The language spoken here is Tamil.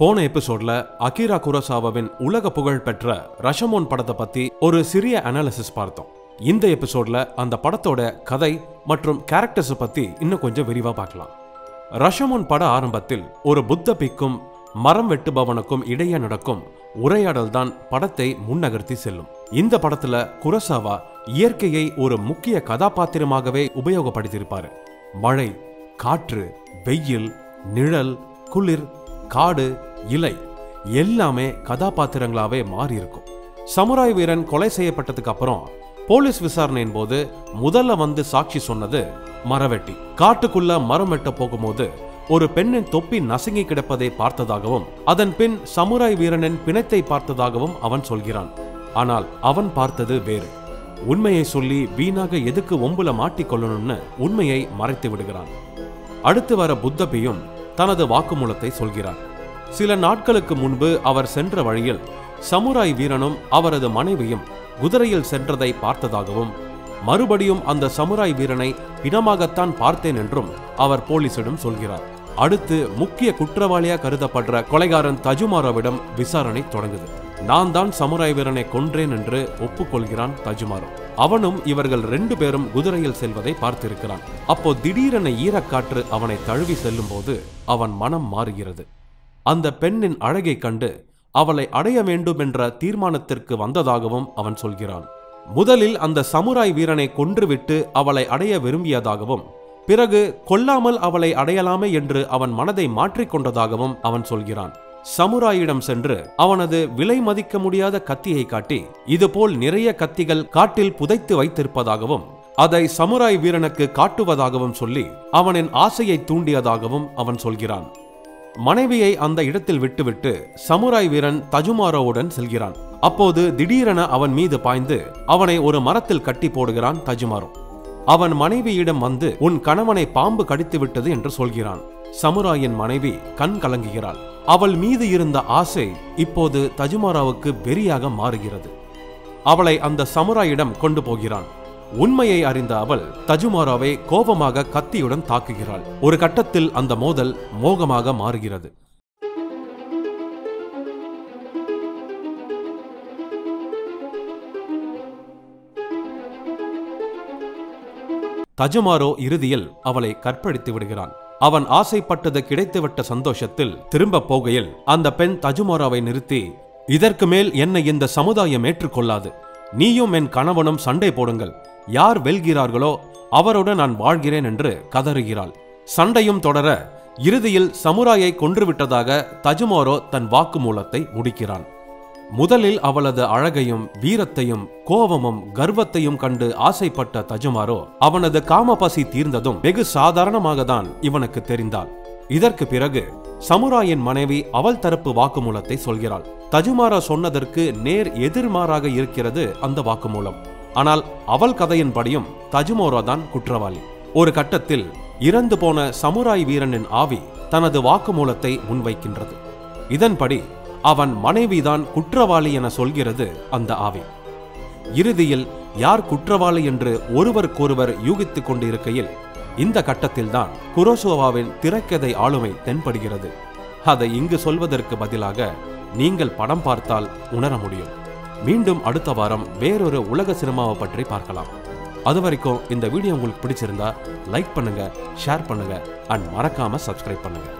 போன எபிசோட்ல அகிரா குரசாவாவின் உலக புகழ் பெற்ற ரஷமோன் படத்தை பத்தி ஒரு சிறிய அனாலிசிஸ் பார்த்தோம். இந்த எபிசோட்ல அந்த படத்தோட கதை மற்றும் கேரக்டர்ஸ் பத்தி இன்னும் கொஞ்சம் விரிவா பார்க்கலாம். ரஷமோன் பட ஆரம்பத்தில் ஒரு புத்த பிக்கும் மரம் வெட்டுபவனுக்கும் இடையே நடக்கும் உரையாடல் தான் படத்தை முன்னகர்த்தி செல்லும். இந்த படத்துல குரசாவா இயற்கையை ஒரு முக்கிய கதாபாத்திரமாகவே உபயோகப்படுத்தியிருப்பாரு. மழை காற்று வெயில் நிழல் குளிர் காடு இலை எல்லாமே கதாபாத்திரங்களாவே மாறி இருக்கும் சமுராய் வீரன் கொலை செய்யப்பட்டதுக்கு அப்புறம் போலீஸ் விசாரணையின் போது முதல்ல வந்து சாட்சி சொன்னது மரவெட்டி. காட்டுக்குள்ள மரம் வெட்ட போகும்போது ஒரு பெண்ணின் தொப்பி நசுங்கி கிடப்பதை பார்த்ததாகவும் அதன் பின் சமுராய் வீரனின் பிணத்தை பார்த்ததாகவும் அவன் சொல்கிறான். ஆனால் அவன் பார்த்தது வேறு. உண்மையை சொல்லி வீணாக எதுக்கு ஒம்புல மாட்டிக்கொள்ளணும்னு உண்மையை மறைத்து விடுகிறான். அடுத்து வர புத்தபியும் தனது வாக்குமூலத்தை சொல்கிறார். சில நாட்களுக்கு முன்பு அவர் சென்ற வழியில் சமுராய் வீரனும் அவரது மனைவியும் குதிரையில் சென்றதை பார்த்ததாகவும் மறுபடியும் அந்த சமுராய் வீரனை இனமாகத்தான் பார்த்தேன் என்றும் அவர் போலீசிடம் சொல்கிறார். அடுத்து முக்கிய குற்றவாளியா கருதப்படுற கொலைகாரன் தஜுமாரோவிடம் விசாரணை தொடங்குது. நான் தான் சமுராய் வீரனை கொன்றேன் என்று ஒப்புக்கொள்கிறான் தஜுமாரோ. அவனும் இவர்கள் ரெண்டு பேரும் குதிரையில் செல்வதை பார்த்திருக்கிறான். அப்போ திடீரென ஈரக்காற்று அவனை தழுவி செல்லும் போது அவன் மனம் மாறுகிறது. அந்த பெண்ணின் அழகை கண்டு அவளை அடைய வேண்டும் என்ற தீர்மானத்திற்கு வந்ததாகவும் அவன் சொல்கிறான். முதலில் அந்த சமுராய் வீரனை கொன்றுவிட்டு அவளை அடைய விரும்பியதாகவும் பிறகு கொல்லாமல் அவளை அடையலாமே என்று அவன் மனதை மாற்றிக்கொண்டதாகவும் அவன் சொல்கிறான். சமுராயிடம் சென்று அவனது விலை மதிக்க முடியாத கத்தியை காட்டி இதுபோல் நிறைய கத்திகள் காட்டில் புதைத்து வைத்திருப்பதாகவும் அதை சமுராய் வீரனுக்கு காட்டுவதாகவும் சொல்லி அவனின் ஆசையை தூண்டியதாகவும் அவன் சொல்கிறான். மனைவியை அந்த இடத்தில் விட்டுவிட்டு சமுராய் வீரன் தஜுமாரோவுடன் செல்கிறான். அப்போது திடீரென அவன் மீது பாய்ந்து அவனை ஒரு மரத்தில் கட்டி போடுகிறான் தஜுமாரோ. அவன் மனைவியிடம் வந்து உன் கணவனை பாம்பு கடித்து விட்டது என்று சொல்கிறான். சமுராயின் மனைவி கண் கலங்குகிறாள். அவள் மீது இருந்த ஆசை இப்போது தஜுமாராவுக்கு வெறியாக மாறுகிறது. அவளை அந்த சமுராயிடம் கொண்டு போகிறான். உண்மையை அறிந்த அவள் தஜுமாராவை கோபமாக கத்தியுடன் தாக்குகிறாள். ஒரு கட்டத்தில் அந்த மோதல் மோகமாக மாறுகிறது. தஜுமாரோ இறுதியில் அவளை கற்பழித்து விடுகிறான். அவன் ஆசைப்பட்டது கிடைத்துவிட்ட சந்தோஷத்தில் திரும்ப போகையில் அந்த பெண் தஜுமோராவை நிறுத்தி இதற்கு மேல் என்னை இந்த சமுதாயம் ஏற்றுக்கொள்ளாது. நீயும் என் கணவனும் சண்டை போடுங்கள். யார் வெல்கிறார்களோ அவருடன் நான் வாழ்கிறேன் என்று கதறுகிறாள். சண்டையும் தொடர இறுதியில் சமுராயை கொன்றுவிட்டதாக தஜுமோரோ தன் வாக்குமூலத்தை முடிக்கிறான். முதலில் அவளது அழகையும் வீரத்தையும் கோபமும் கர்வத்தையும் கண்டு ஆசைப்பட்ட தஜுமாரோ அவனது காமபசி தீர்ந்ததும் வெகு சாதாரணமாக தான் இவனுக்கு தெரிந்தாள். இதற்கு பிறகு சமுராயின் மனைவி அவள் தரப்பு வாக்குமூலத்தை சொல்கிறாள். தஜுமாரா சொன்னதற்கு நேர் எதிர்மாறாக இருக்கிறது அந்த வாக்குமூலம். ஆனால் அவள் கதையின்படியும் தஜுமோரா தான் குற்றவாளி. ஒரு கட்டத்தில் இறந்து போன சமுராய் வீரனின் ஆவி தனது வாக்குமூலத்தை முன்வைக்கின்றது. இதன்படி அவன் மனைவிதான் குற்றவாளி என சொல்கிறது அந்த ஆவி. இறுதியில் யார் குற்றவாளி என்று ஒருவருக்கொருவர் யூகித்துக் கொண்டிருக்கையில் இந்த கட்டத்தில்தான் குரோசோவாவின் திரைக்கதை ஆளுமை தென்படுகிறது. அதை இங்கு சொல்வதற்கு பதிலாக நீங்கள் படம் பார்த்தால் உணர முடியும். மீண்டும் அடுத்த வாரம் வேறொரு உலக சினிமாவை பற்றி பார்க்கலாம். அது வரைக்கும் இந்த வீடியோ உங்களுக்கு பிடிச்சிருந்தா லைக் பண்ணுங்க ஷேர் பண்ணுங்க அண்ட் மறக்காம சப்ஸ்கிரைப் பண்ணுங்க.